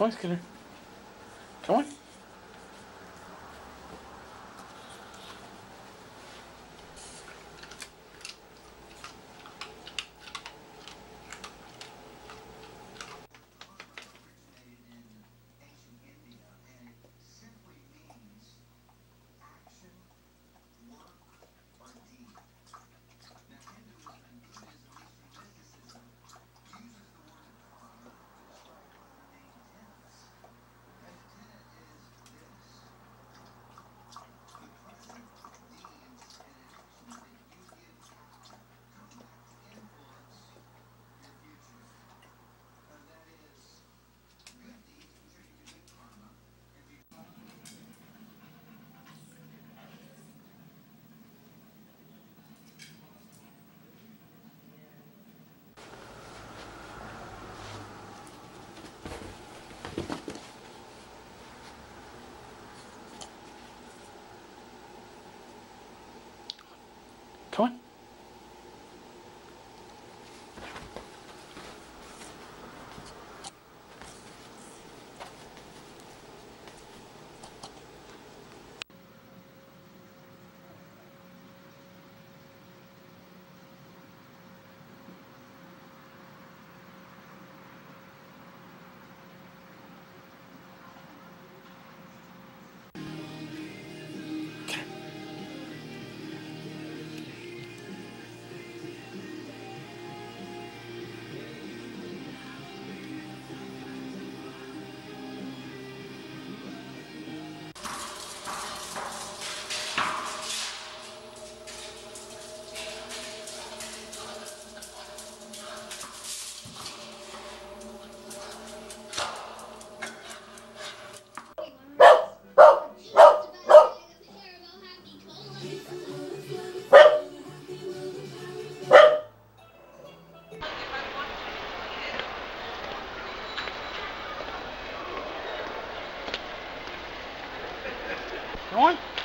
Come on, Skinner. Come on. Come on.